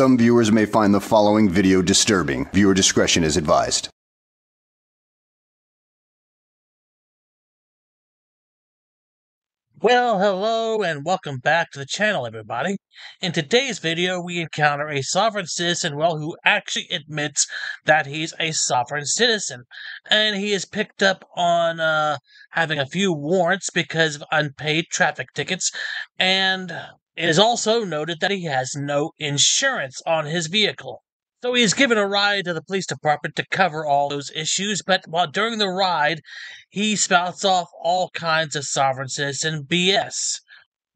some viewers may find the following video disturbing. Viewer discretion is advised. Well, hello and welcome back to the channel, everybody. In today's video, we encounter a sovereign citizen, well, who actually admits that he's a sovereign citizen. And he is picked up on uh, having a few warrants because of unpaid traffic tickets. And it is also noted that he has no insurance on his vehicle. So he is given a ride to the police department to cover all those issues, but while during the ride, he spouts off all kinds of sovereign citizen BS.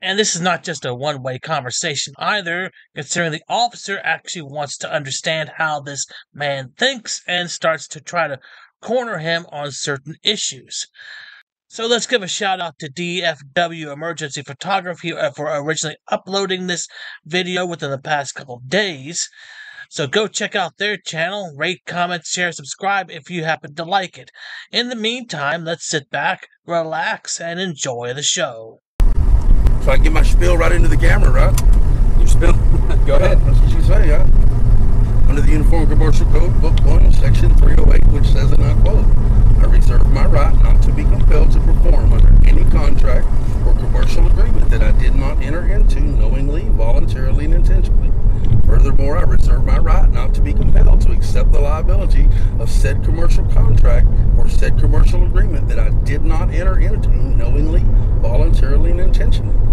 And this is not just a one way conversation either, considering the officer actually wants to understand how this man thinks and starts to try to corner him on certain issues. So let's give a shout out to DFW Emergency Photography for originally uploading this video within the past couple days. So go check out their channel, rate, comment, share, subscribe if you happen to like it. In the meantime, let's sit back, relax, and enjoy the show. So I can get my spiel right into the camera, right? Your spill. Go ahead. That's what you say, yeah. Under the Uniform Commercial Code, Book 1, Section 308, which says, and I quote, I reserve my right not to be compelled to perform under any contract or commercial agreement that I did not enter into knowingly, voluntarily, and intentionally. Furthermore, I reserve my right not to be compelled to accept the liability of said commercial contract or said commercial agreement that I did not enter into knowingly, voluntarily, and intentionally.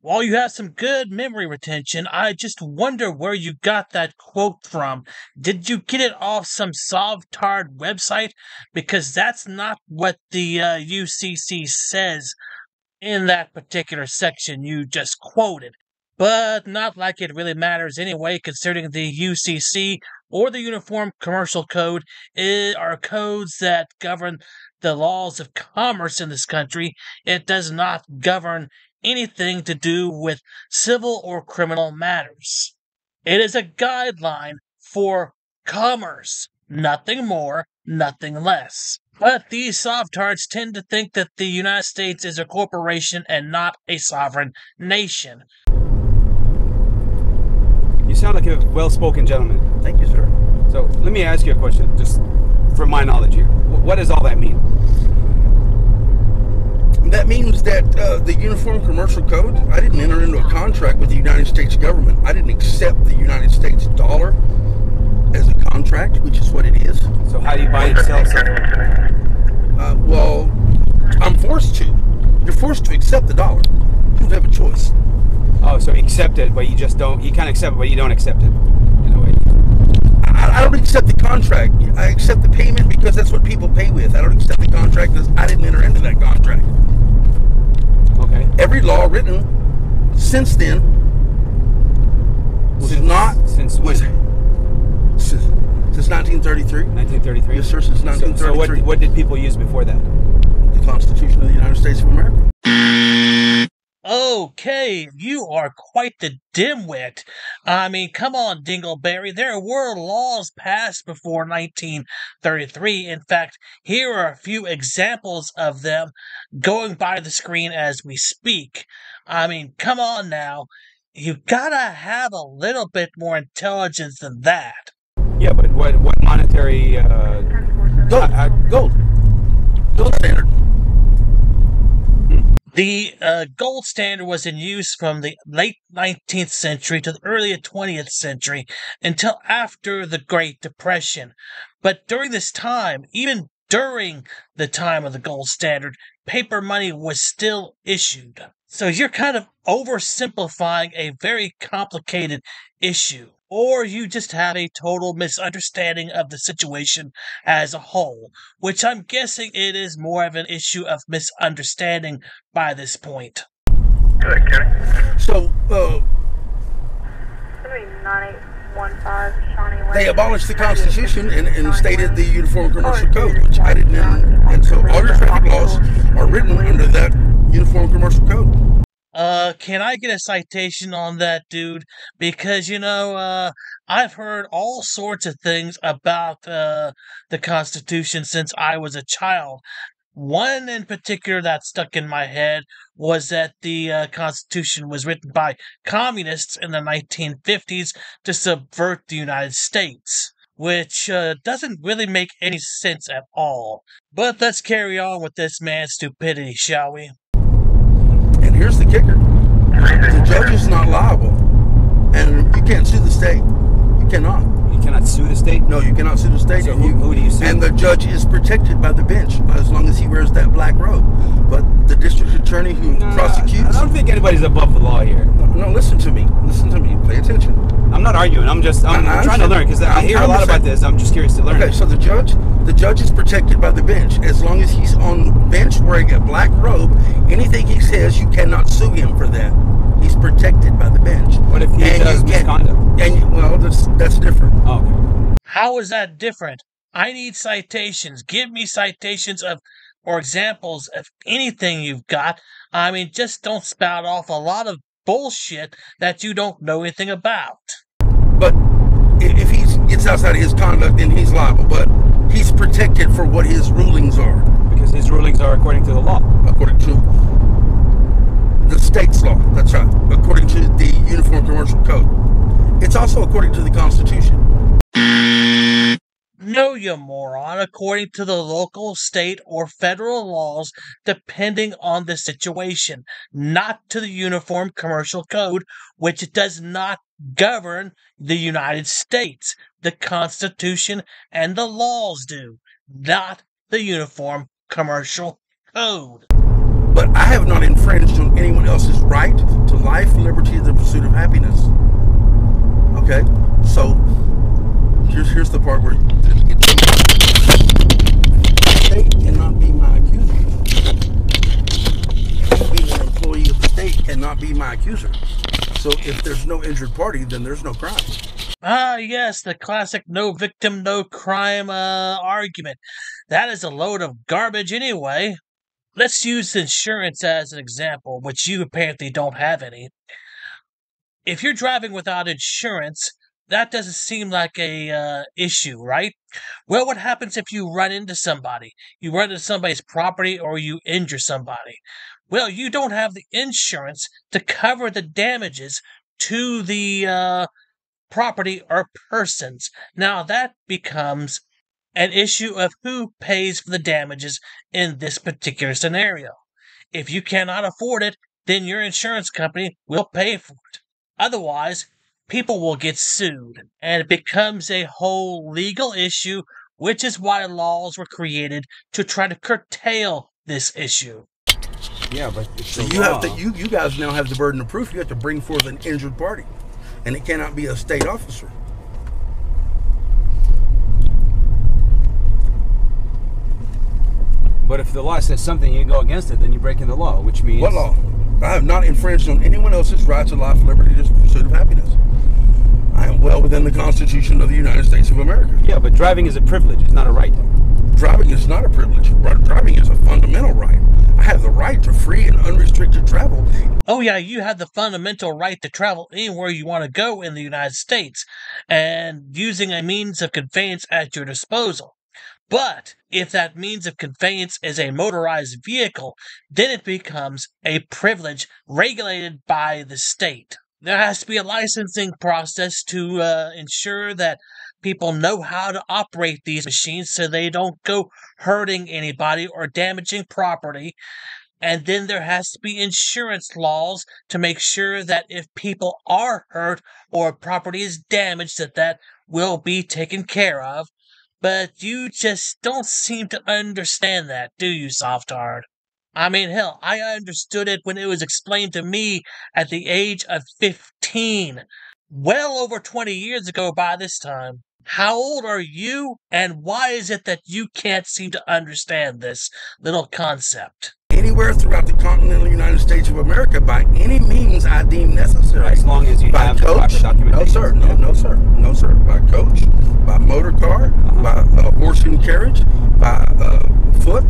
While you have some good memory retention, I just wonder where you got that quote from. Did you get it off some Sovtard website? Because that's not what the uh, UCC says in that particular section you just quoted. But not like it really matters anyway, considering the UCC or the Uniform Commercial Code are codes that govern the laws of commerce in this country. It does not govern anything to do with civil or criminal matters. It is a guideline for commerce, nothing more, nothing less. But these sovtards tend to think that the United States is a corporation and not a sovereign nation. You sound like a well-spoken gentleman. Thank you, sir. So let me ask you a question, just from my knowledge here. What does all that mean? That means that uh, the Uniform Commercial Code, I didn't enter into a contract with the United States government. I didn't accept the United States dollar as a contract, which is what it is. So how do you buy and sell something? Uh, well, I'm forced to. You're forced to accept the dollar. You don't have a choice. Oh, so you accept it, but you just don't. You can't accept it, but you don't accept it. In a way. I, I don't accept the contract. I accept the payment because that's what people pay with. I don't accept the contract because I didn't enter into that contract. Law written since then was Since- not since was when? since, since 1933. 1933. Yes, sir. Since So, so what, what did people use before that? the Constitution of the United States of America. Okay, you are quite the dimwit. I mean, come on, Dingleberry. There were laws passed before 1933. In fact, here are a few examples of them going by the screen as we speak. I mean, come on now. You gotta have a little bit more intelligence than that. Yeah, but what what monetary? Uh, Gold. I- I- gold. Gold standard. The uh, gold standard was in use from the late 19th century to the early 20th century until after the Great Depression. But during this time, even during the time of the gold standard, paper money was still issued. So you're kind of oversimplifying a very complicated issue. Or you just have a total misunderstanding of the situation as a whole, which I'm guessing it is more of an issue of misunderstanding by this point. Good, Kenny. So uh, 9815 they abolished the Constitution and, and stated the Uniform Commercial Code, which I didn't enter. And so all your traffic laws are written under that Uniform Commercial Code. Uh, can I get a citation on that, dude? Because, you know, uh, I've heard all sorts of things about, uh, the Constitution since I was a child. One in particular that stuck in my head was that the uh, Constitution was written by communists in the 1950s to subvert the United States, which uh, doesn't really make any sense at all. But let's carry on with this man's stupidity, shall we? And here's the kicker the judge is not liable. And you can't sue the state. You cannot. You cannot sue the state. No, you cannot sue the state. So who- who do you sue? And the judge is protected by the bench as long as he wears that black robe. But the district attorney who No, prosecutes. I don't think anybody's above the law here. No, listen to me. Listen to me. Pay attention. I'm not arguing. I'm just I'm, I- I I'm trying to learn because I understand. hear I a lot about this. I'm just curious to learn. Okay, so the judge, the judge is protected by the bench as long as he's on bench wearing a black robe. Anything he says, you cannot sue him for that. He's protected by the bench. What if he And does you can't- misconduct? And you, well, that's that's different. Oh, okay. How is that different? I need citations. Give me citations of or examples of anything you've got. I mean, just don't spout off a lot of bullshit that you don't know anything about. But if he gets outside of his conduct, then he's liable. But he's protected for what his rulings are, Because his rulings are according to the law. according to the state's law. That's right. According to the Uniform Commercial Code. It's also according to the Constitution. No, you moron, according to the local, state, or federal laws, depending on the situation, not to the Uniform Commercial Code, which does not govern the United States. The Constitution and the laws do, not the Uniform Commercial Code. But I have not infringed on anyone else's right to life, liberty, and the pursuit of happiness. Okay? So here's here's the part where the state cannot be my accuser. Being an employee of the state cannot be my accuser. So if there's no injured party, then there's no crime. Ah, yes, the classic no victim, no crime uh, argument. That is a load of garbage anyway. Let's use insurance as an example, which you apparently don't have any. If you're driving without insurance, that doesn't seem like a uh, issue, right? Well, what happens if you run into somebody? You run into somebody's property or you injure somebody. Well, you don't have the insurance to cover the damages to the uh, property or persons. Now that becomes an issue of who pays for the damages in this particular scenario. If you cannot afford it, then your insurance company will pay for it. Otherwise, people will get sued, and it becomes a whole legal issue, which is why laws were created to try to curtail this issue. Yeah, but it's So the you have to you you guys now have the burden of proof. You have to bring forth an injured party. And it cannot be a state officer. But if the law says something, you go against it, then you're breaking the law, which means What law? I have not infringed on anyone else's right to life, liberty, and pursuit of happiness. I am well within the Constitution of the United States of America. Yeah, but driving is a privilege. It's not a right. Driving is not a privilege. Dri- Driving is a fundamental right. I have the right to free and unrestricted travel. Oh, yeah, you have the fundamental right to travel anywhere you want to go in the United States and using a means of conveyance at your disposal. But if that means of conveyance is a motorized vehicle, then it becomes a privilege regulated by the state. There has to be a licensing process to uh, ensure that people know how to operate these machines so they don't go hurting anybody or damaging property. And then there has to be insurance laws to make sure that if people are hurt or property is damaged, that that will be taken care of. But you just don't seem to understand that, do you, Sovtard? I mean, hell, I understood it when it was explained to me at the age of 15. Well over 20 years ago by this time. How old are you, and why is it that you can't seem to understand this little concept? Anywhere throughout the continental United States of America by any means I deem necessary. As long as you by have coach, proper documentation. No, sir. No, no, sir. No, sir. By coach, by motor car, Uh-huh. by uh, horse and carriage, by uh, foot,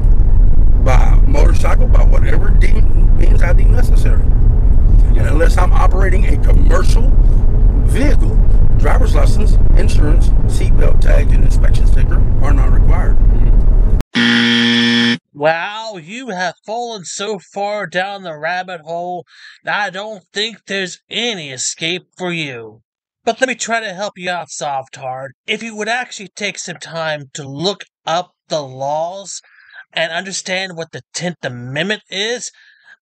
by motorcycle, by whatever deem, means I deem necessary. And unless I'm operating a commercial vehicle, driver's license, insurance, seatbelt tag, and inspection sticker are not required. Well, you have fallen so far down the rabbit hole I don't think there's any escape for you. But let me try to help you out, Sovtard. If you would actually take some time to look up the laws and understand what the 10th Amendment is,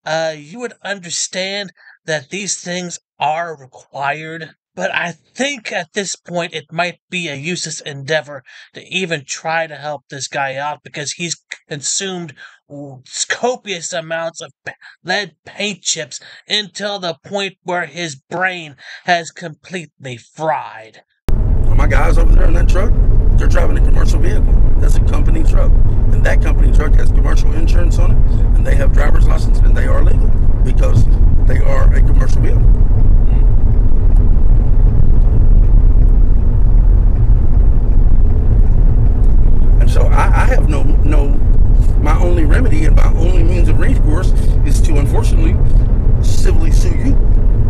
uh, you would understand that these things are required. But I think at this point it might be a useless endeavor to even try to help this guy out because he's consumed copious amounts of lead paint chips until the point where his brain has completely fried. Are My guys over there in that truck, they're driving a commercial vehicle. That's a company truck. That company truck has commercial insurance on it, and they have driver's license, and they are legal because they are a commercial vehicle. And so I, I have no no my only remedy and my only means of recourse is to unfortunately civilly sue you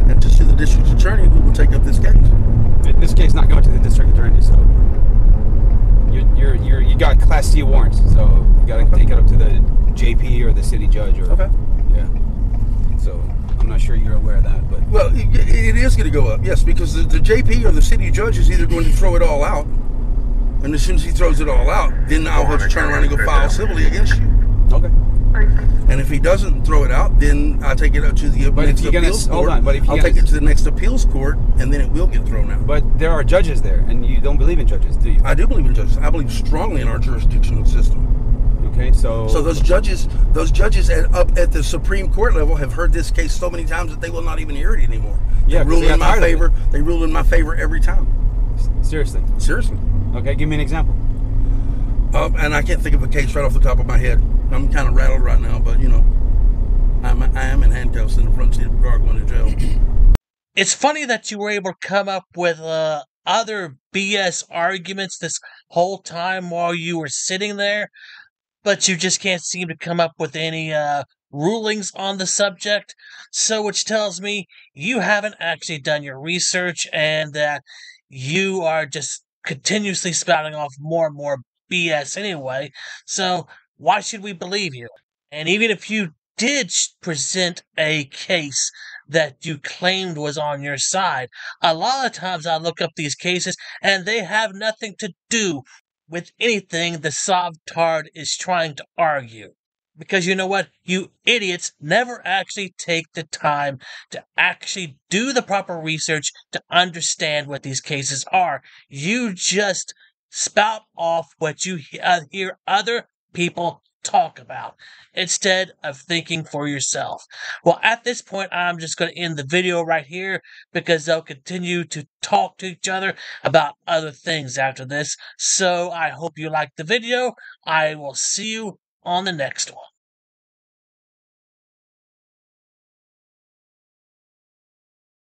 and to sue the district attorney who will take up this case. This case not going to the district attorney, so you're, you're, you're you got class C warrants, so you got to take it up to the JP or the city judge or Okay. yeah. So I'm not sure you're aware of that, but Well, it, it is going to go up, yes, because the, the JP or the city judge is either going to throw it all out, and as soon as he throws it all out, then I'll have to turn around and go file civilly against you. okay. And if he doesn't throw it out, then I take it up to the But if next gonna- appeals hold court. on, but if I'll take it to the next appeals court, and then it will get thrown out. But there are judges there, and you don't believe in judges, do you? I do believe in judges. I believe strongly in our jurisdictional system. Okay, so So those judges, those judges at, up at the Supreme Court level have heard this case so many times that they will not even hear it anymore. Yeah, they 'cause rule in my tired of it. favor. They rule in my favor every time. seriously, Seriously. okay, give me an example. Uh, and I can't think of a case right off the top of my head. I'm kind of rattled right now, but you know, I'm, I am in handcuffs in the front seat of a car going to jail. It's funny that you were able to come up with uh, other BS arguments this whole time while you were sitting there, but you just can't seem to come up with any uh, rulings on the subject. So, which tells me you haven't actually done your research and that you are just continuously spouting off more and more BS anyway. So, why should we believe you? And even if you did present a case that you claimed was on your side. A lot of times I look up these cases and they have nothing to do with anything the Sovtard is trying to argue. Because you know what? You idiots never actually take the time to actually do the proper research to understand what these cases are. You just spout off what you uh, hear other people talk about instead of thinking for yourself. Well, at this point, I'm just going to end the video right here because they'll continue to talk to each other about other things after this. So I hope you liked the video. I will see you on the next one.